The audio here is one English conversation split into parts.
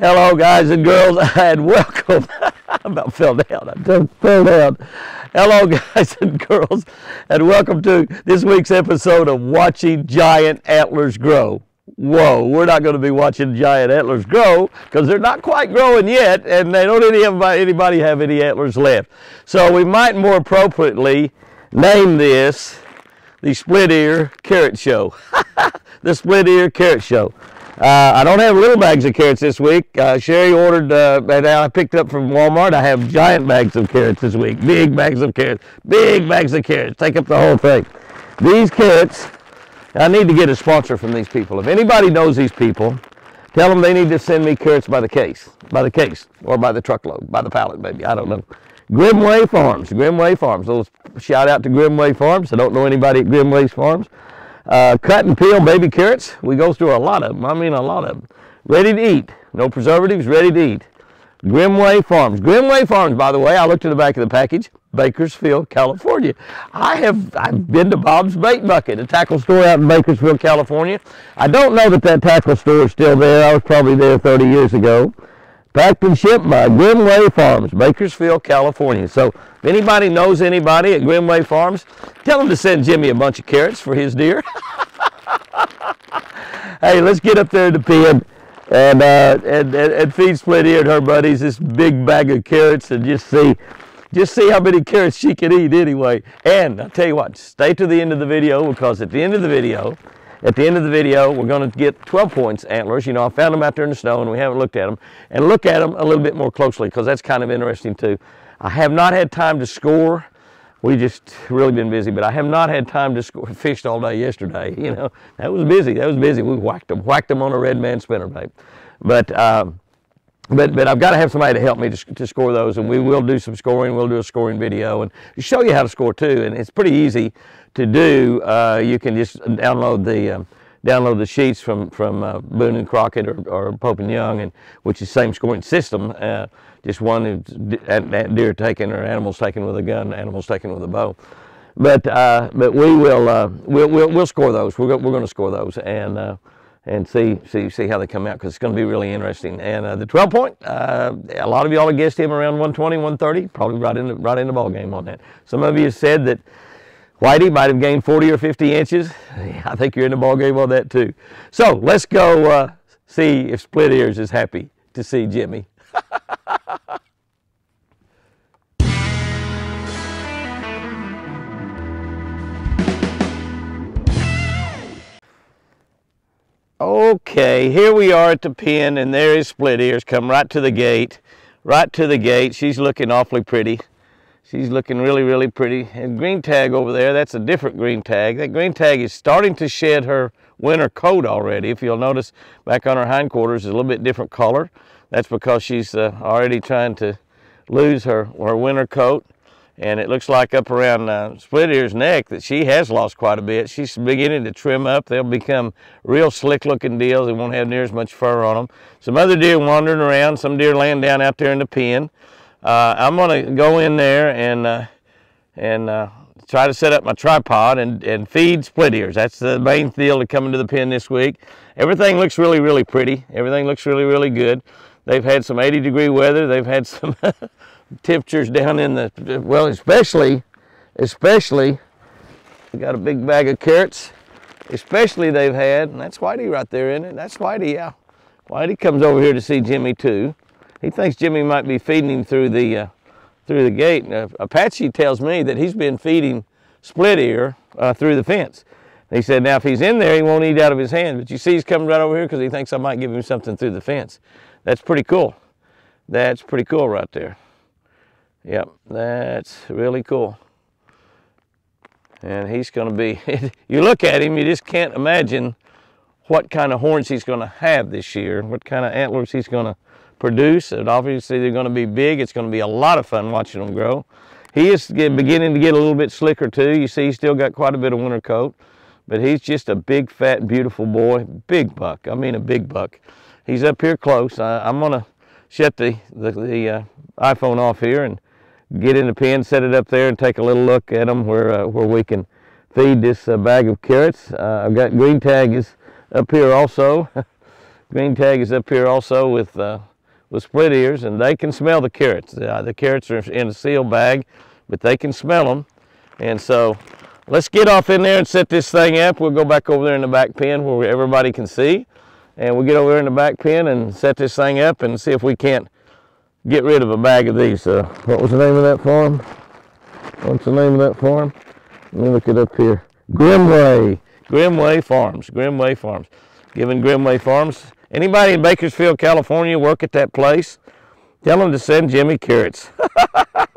Hello, guys and girls, and welcome. I about fell down. I just fell down. Hello, guys and girls, and welcome to this week's episode of Watching Giant Antlers Grow. Whoa, we're not going to be watching giant antlers grow because they're not quite growing yet, and they don't any, anybody have any antlers left. So we might more appropriately name this the Split Ear Carrot Show. the Split Ear Carrot Show. Uh, I don't have little bags of carrots this week. Uh, Sherry ordered, uh, and I picked up from Walmart. I have giant bags of carrots this week. Big bags of carrots. Big bags of carrots. Take up the whole thing. These carrots, I need to get a sponsor from these people. If anybody knows these people, tell them they need to send me carrots by the case, by the case, or by the truckload, by the pallet, maybe. I don't know. Grimmway Farms, Grimmway Farms. A little shout out to Grimmway Farms. I don't know anybody at Grimmway Farms. Uh, cut and peel baby carrots. We go through a lot of them. I mean a lot of them. Ready to eat. No preservatives, ready to eat. Grimmway Farms. Grimmway Farms, by the way, I looked at the back of the package. Bakersfield, California. I have I've been to Bob's Bait Bucket, a tackle store out in Bakersfield, California. I don't know that that tackle store is still there. I was probably there 30 years ago. Shipped by Grimmway Farms, Bakersfield, California. So if anybody knows anybody at Grimmway Farms, tell them to send Jimmy a bunch of carrots for his deer. hey, let's get up there to pen and, uh, and, and, and feed Split Ear and her buddies this big bag of carrots and just see just see how many carrots she can eat anyway. And I'll tell you what, stay to the end of the video because at the end of the video, at the end of the video, we're going to get 12 points antlers. You know, I found them out there in the snow and we haven't looked at them. And look at them a little bit more closely because that's kind of interesting too. I have not had time to score. We just really been busy, but I have not had time to score. Fished all day yesterday. You know, that was busy. That was busy. We whacked them, whacked them on a red man spinnerbait. But um, but but I've got to have somebody to help me to, to score those, and we will do some scoring. We'll do a scoring video and show you how to score too. And it's pretty easy to do. Uh, you can just download the um, download the sheets from from uh, Boone and Crockett or, or Pope and Young, and which is same scoring system. Uh, just one deer taken or animals taken with a gun, animals taken with a bow. But uh, but we will uh, we'll, we'll we'll score those. We're go, we're going to score those and uh, and see see see how they come out because it's going to be really interesting. And uh, the 12 point, uh, a lot of y'all have guessed him around 120, 130, probably right in the right in the ball game on that. Some of you said that Whitey might have gained 40 or 50 inches. I think you're in the ball game on that too. So let's go uh, see if Split Ears is happy to see Jimmy. Okay, here we are at the pen, and there is Split Ears. Come right to the gate, right to the gate. She's looking awfully pretty. She's looking really, really pretty. And green tag over there, that's a different green tag. That green tag is starting to shed her winter coat already. If you'll notice, back on her hindquarters is a little bit different color. That's because she's uh, already trying to lose her, her winter coat and it looks like up around uh, Split Ear's neck that she has lost quite a bit. She's beginning to trim up. They'll become real slick looking deals. They won't have near as much fur on them. Some other deer wandering around, some deer laying down out there in the pen. Uh, I'm going to go in there and uh, and uh, try to set up my tripod and, and feed split ears. That's the main deal to come into the pen this week. Everything looks really, really pretty. Everything looks really, really good. They've had some 80 degree weather. They've had some temperatures down in the, well, especially, especially, we got a big bag of carrots, especially they've had, and that's Whitey right there in it. That's Whitey, yeah. Whitey comes over here to see Jimmy too. He thinks Jimmy might be feeding him through the, uh, through the gate. Uh, Apache tells me that he's been feeding split ear uh, through the fence. He said, now if he's in there, he won't eat out of his hand. But you see he's coming right over here because he thinks I might give him something through the fence. That's pretty cool. That's pretty cool right there. Yep, that's really cool. And he's going to be, you look at him, you just can't imagine what kind of horns he's going to have this year, what kind of antlers he's going to produce. And obviously they're going to be big. It's going to be a lot of fun watching them grow. He is beginning to get a little bit slicker too. You see he's still got quite a bit of winter coat, but he's just a big, fat, beautiful boy. Big buck. I mean a big buck. He's up here close. I, am going to shut the, the, the uh, iPhone off here and get in the pen, set it up there, and take a little look at them where uh, where we can feed this uh, bag of carrots. Uh, I've got green tag is up here also. green tag is up here also with with split ears, and they can smell the carrots. The carrots are in a sealed bag, but they can smell them. And so let's get off in there and set this thing up. We'll go back over there in the back pen where everybody can see. And we'll get over in the back pen and set this thing up and see if we can't get rid of a bag of these. Uh, what was the name of that farm? What's the name of that farm? Let me look it up here. Grimmway. Grimmway Farms. Grimmway Farms. Giving Grimmway Farms. Anybody in Bakersfield, California work at that place? Tell them to send Jimmy carrots.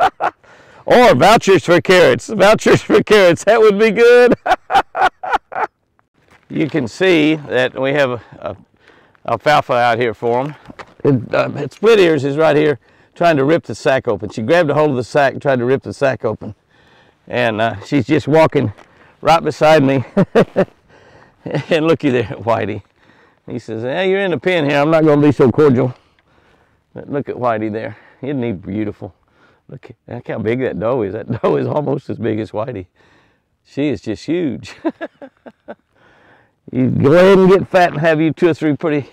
or vouchers for carrots. Vouchers for carrots. That would be good. you can see that we have a, a alfalfa out here for them. Uh, split ears is right here trying to rip the sack open. She grabbed a hold of the sack and tried to rip the sack open. And uh, she's just walking right beside me. and looky there, Whitey. He says, hey, you're in the pen here. I'm not going to be so cordial. But look at Whitey there. Isn't he beautiful? Look, look how big that doe is. That doe is almost as big as Whitey. She is just huge. you go ahead and get fat and have you two or three pretty...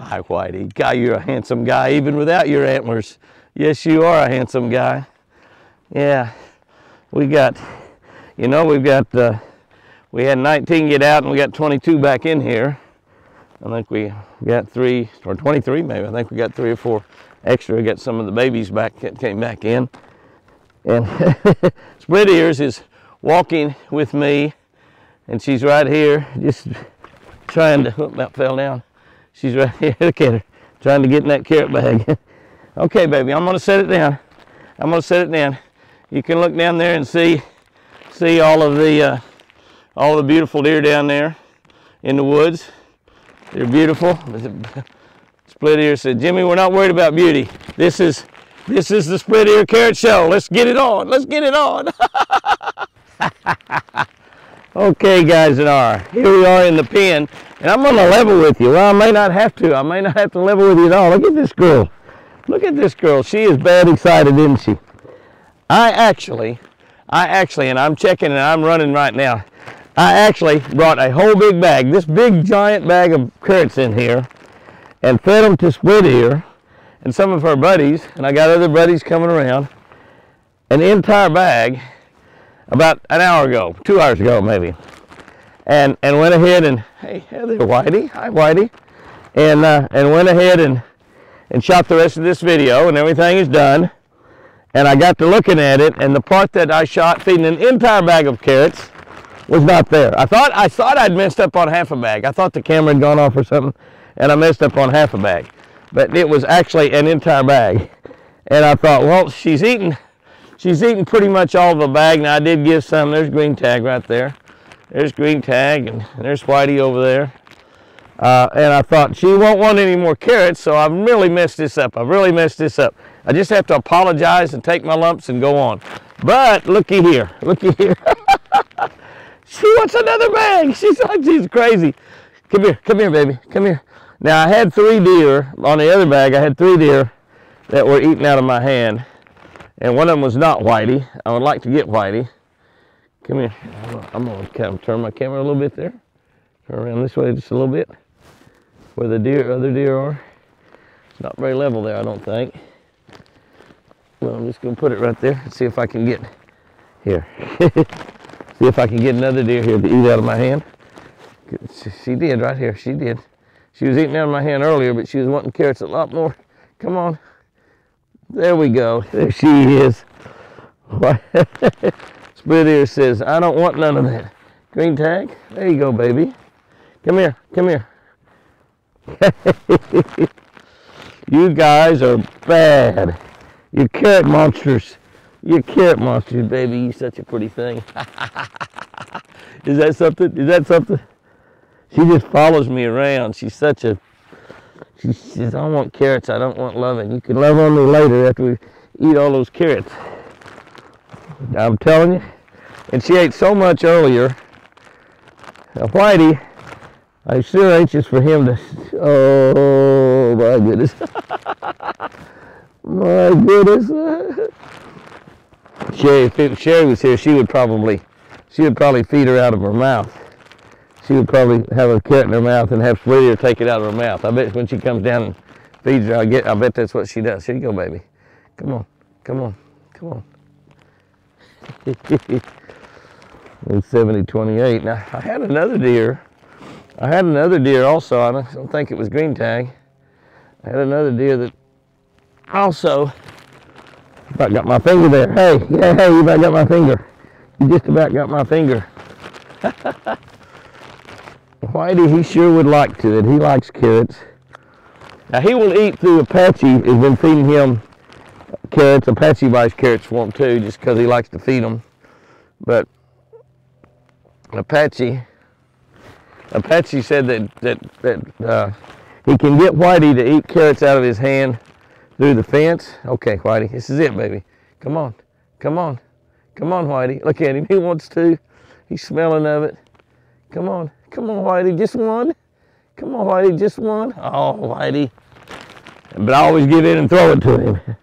Hi, Whitey. Guy, you're a handsome guy, even without your antlers. Yes, you are a handsome guy. Yeah, we got, you know, we've got, uh, we had 19 get out and we got 22 back in here. I think we got three, or 23 maybe. I think we got three or four extra. We got some of the babies back, that came back in. And Split Ears is walking with me and she's right here just trying to, oh, that fell down. She's right here, look at her, trying to get in that carrot bag. okay, baby, I'm gonna set it down. I'm gonna set it down. You can look down there and see, see all of the, uh, all the beautiful deer down there in the woods. They're beautiful. Split ear said, Jimmy, we're not worried about beauty. This is, this is the split ear carrot show. Let's get it on. Let's get it on. okay, guys and R, here we are in the pen, and I'm gonna level with you. Well, I may not have to. I may not have to level with you at all. Look at this girl. Look at this girl. She is bad excited, isn't she? I actually, I actually, and I'm checking and I'm running right now. I actually brought a whole big bag, this big giant bag of carrots in here, and fed them to Split Ear and some of her buddies, and I got other buddies coming around, an entire bag about an hour ago, two hours ago maybe. And, and went ahead and, hey, hey there, Whitey. Hi, Whitey. And, uh, and went ahead and, and shot the rest of this video, and everything is done. And I got to looking at it, and the part that I shot feeding an entire bag of carrots was not there. I thought, I thought I'd messed up on half a bag. I thought the camera had gone off or something, and I messed up on half a bag. But it was actually an entire bag. And I thought, well, she's eating She's eating pretty much all of the bag. Now I did give some. There's green tag right there. There's green tag and there's Whitey over there. Uh, and I thought she won't want any more carrots, so I've really messed this up. I've really messed this up. I just have to apologize and take my lumps and go on. But looky here, looky here. she wants another bag. She's like, she's crazy. Come here, come here, baby, come here. Now I had three deer on the other bag. I had three deer that were eating out of my hand. And one of them was not Whitey. I would like to get Whitey. Come here. I'm going to turn my camera a little bit there. Turn around this way just a little bit. Where the deer, other deer are. It's not very level there, I don't think. Well, I'm just going to put it right there and see if I can get here. see if I can get another deer here to eat out of my hand. She did right here. She did. She was eating out of my hand earlier, but she was wanting carrots a lot more. Come on. There we go. There she is. Split ear says, I don't want none of that. Green tag. There you go, baby. Come here. Come here. you guys are bad. You carrot monsters. You carrot monsters, baby. You such a pretty thing. is that something? Is that something? She just follows me around. She's such a she says, I want carrots, I don't want loving. You can love on me later after we eat all those carrots. I'm telling you. And she ate so much earlier. Now, Whitey, I'm sure anxious for him to, oh my goodness. my goodness. Sherry, if Sherry was here, she would probably, she would probably feed her out of her mouth she would probably have a carrot in her mouth and have Ear take it out of her mouth. I bet when she comes down and Feeds her. I get. I bet that's what she does. Here you go, baby. Come on. Come on. Come on. It's 70 28. Now I had another deer. I had another deer also. I don't, don't think it was green tag. I had another deer that also about got my finger there. Hey, yeah, hey, you about got my finger. You just about got my finger. Whitey, he sure would like to it. He likes carrots. Now he will eat through Apache. Has been feeding him carrots. Apache buys carrots for him too, just because he likes to feed them. But Apache, Apache said that that that uh, he can get Whitey to eat carrots out of his hand through the fence. Okay, Whitey, this is it, baby. Come on, come on, come on, Whitey. Look at him. He wants to. He's smelling of it. Come on, come on, Whitey. Just one. Come on, Whitey. Just one. Oh, Whitey. But I always get in and throw it to him.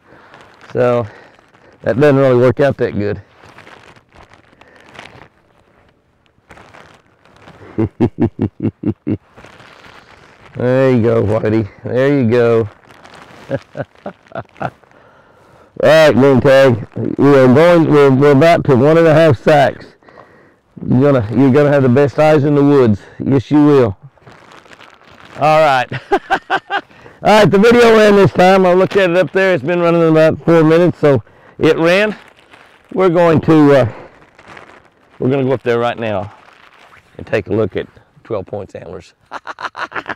So that doesn't really work out that good. there you go, Whitey. There you go. All right, green tag. We are going. We're, we're about to one and a half sacks. You're gonna you're gonna have the best eyes in the woods. Yes, you will. All right. All right, the video ran this time. I looked at it up there. It's been running about four minutes, so it ran. We're going to uh, we're going to go up there right now and take a look at 12 points antlers. yeah,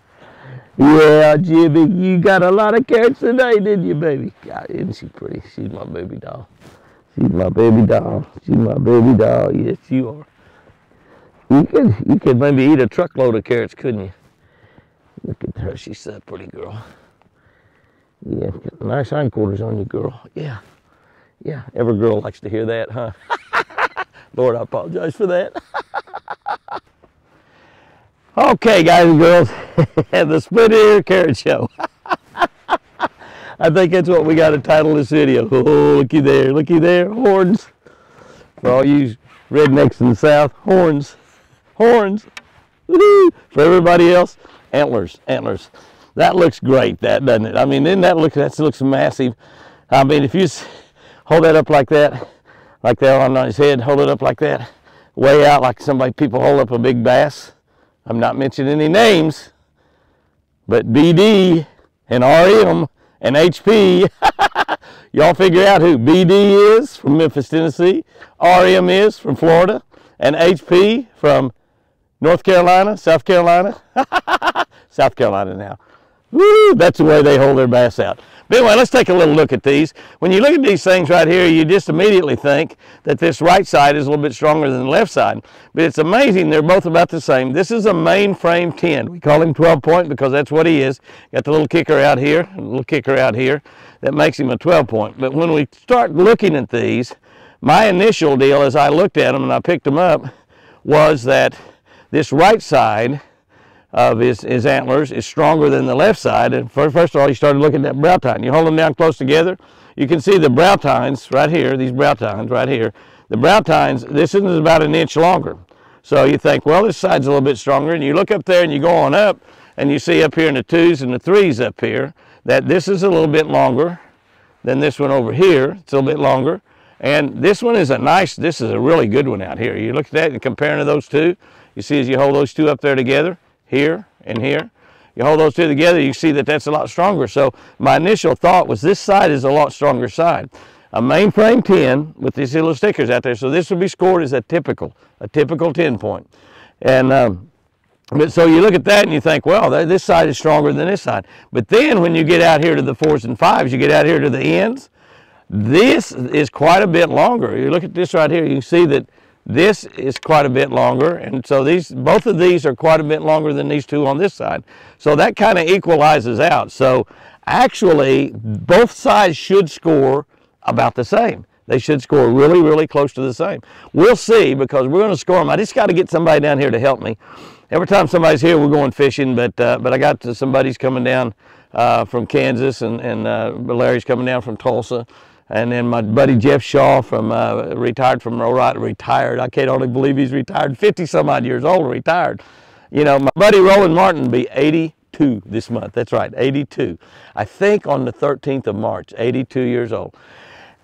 Jibby, you got a lot of carrots today, didn't you, baby? God, isn't she pretty? She's my baby doll. She's my baby doll. She's my baby doll. Yes, you are. You could you could maybe eat a truckload of carrots, couldn't you? Look at her. She's a pretty girl. Yeah, nice hindquarters on you, girl. Yeah. Yeah, every girl likes to hear that, huh? Lord, I apologize for that. okay, guys and girls, the split ear carrot show. I think that's what we got to title this video. Oh, looky there, looky there, horns. For all you rednecks in the south, horns, horns. For everybody else, antlers, antlers. That looks great, that doesn't it? I mean, then that look that looks massive. I mean, if you hold that up like that, like that on his head, hold it up like that, way out like somebody people hold up a big bass. I'm not mentioning any names, but BD and RM and HP, y'all figure out who BD is from Memphis, Tennessee, RM is from Florida, and HP from North Carolina, South Carolina, South Carolina now. Woo, that's the way they hold their bass out. But anyway, let's take a little look at these. When you look at these things right here, you just immediately think that this right side is a little bit stronger than the left side. But it's amazing, they're both about the same. This is a mainframe 10. We call him 12 point because that's what he is. Got the little kicker out here, little kicker out here. That makes him a 12 point. But when we start looking at these, my initial deal as I looked at them and I picked them up was that this right side of his, his antlers is stronger than the left side. And first, first of all, you started looking at brow tine. You hold them down close together, you can see the brow tines right here, these brow tines right here. The brow tines, this is about an inch longer. So you think, well, this side's a little bit stronger. And you look up there and you go on up and you see up here in the twos and the threes up here that this is a little bit longer than this one over here. It's a little bit longer. And this one is a nice, this is a really good one out here. You look at that and comparing to those two, you see as you hold those two up there together, here and here. You hold those two together, you see that that's a lot stronger. So my initial thought was this side is a lot stronger side. A mainframe 10 with these little stickers out there. So this would be scored as a typical, a typical 10 point. And um, but so you look at that and you think, well, this side is stronger than this side. But then when you get out here to the fours and fives, you get out here to the ends, this is quite a bit longer. You look at this right here, you can see that this is quite a bit longer, and so these both of these are quite a bit longer than these two on this side. So that kind of equalizes out. So actually, both sides should score about the same. They should score really, really close to the same. We'll see because we're going to score them. I just got to get somebody down here to help me. Every time somebody's here, we're going fishing, but uh, but I got some buddies coming down uh, from Kansas, and and uh, Larry's coming down from Tulsa. And then my buddy Jeff Shaw from uh, retired from Rollright, retired. I can't hardly believe he's retired, 50 some odd years old, retired. You know, my buddy Roland Martin be 82 this month. That's right, 82. I think on the 13th of March, 82 years old.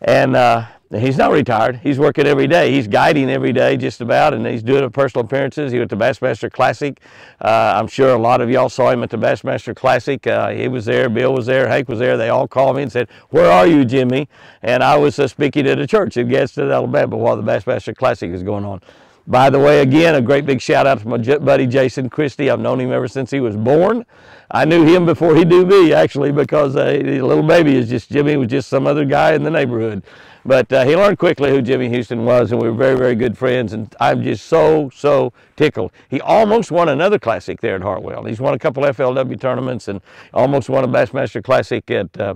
And uh, he's not retired. He's working every day. He's guiding every day, just about, and he's doing personal appearances. He went to Bassmaster Classic. Uh, I'm sure a lot of y'all saw him at the Bassmaster Classic. Uh, he was there. Bill was there. Hank was there. They all called me and said, "Where are you, Jimmy?" And I was uh, speaking at a church in Gadsden, Alabama, while the Bassmaster Classic was going on. By the way, again, a great big shout out to my buddy Jason Christie. I've known him ever since he was born. I knew him before he knew me, actually, because uh, little baby is just Jimmy was just some other guy in the neighborhood. But uh, he learned quickly who Jimmy Houston was, and we were very, very good friends. And I'm just so, so tickled. He almost won another classic there at Hartwell. He's won a couple FLW tournaments and almost won a Bassmaster Classic at uh,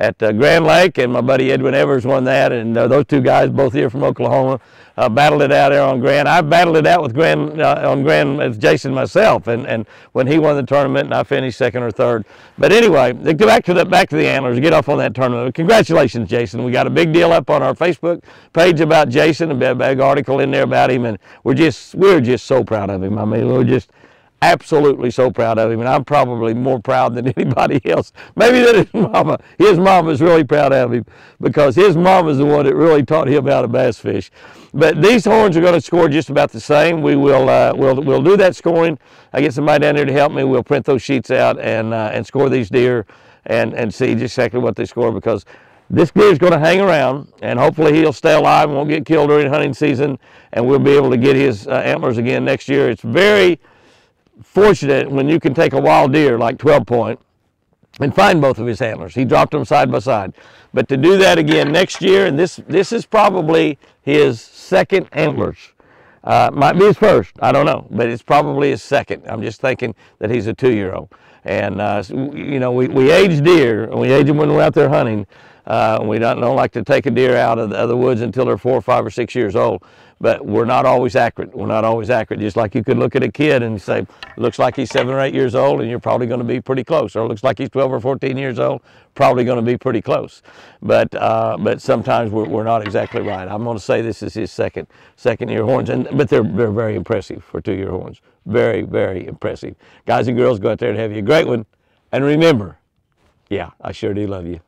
at uh, Grand Lake, and my buddy Edwin Evers won that. And uh, those two guys, both here from Oklahoma, uh, battled it out there on Grand. I battled it out with Grand uh, on Grand with Jason myself, and, and when he won the tournament, and I finished second or third. But anyway, go back to the back to the antlers. Get off on that tournament. Congratulations, Jason. We got a big deal up on our Facebook page about Jason, a big article in there about him, and we're just we're just so proud of him. I mean, we're just absolutely so proud of him, and I'm probably more proud than anybody else. Maybe than his mama. His mama is really proud of him because his mama is the one that really taught him how to bass fish. But these horns are going to score just about the same. We will uh, we'll we'll do that scoring. I get somebody down there to help me. We'll print those sheets out and uh, and score these deer and and see just exactly what they score because. This deer is going to hang around, and hopefully he'll stay alive and won't get killed during hunting season, and we'll be able to get his uh, antlers again next year. It's very fortunate when you can take a wild deer like 12 point and find both of his antlers. He dropped them side by side. But to do that again next year, and this, this is probably his second antlers. Uh, might be his first, I don't know, but it's probably his second. I'm just thinking that he's a two-year-old. And, uh, you know, we, we age deer, and we age them when we're out there hunting. Uh, we don't, don't like to take a deer out of the, woods until they're four, five, or six years old but we're not always accurate. We're not always accurate. Just like you could look at a kid and say, looks like he's seven or eight years old, and you're probably going to be pretty close. Or looks like he's 12 or 14 years old, probably going to be pretty close. But uh, but sometimes we're, we're not exactly right. I'm going to say this is his second second year horns, and but they're they're very impressive for two year horns. Very very impressive. Guys and girls, go out there and have you a great one. And remember, yeah, I sure do love you.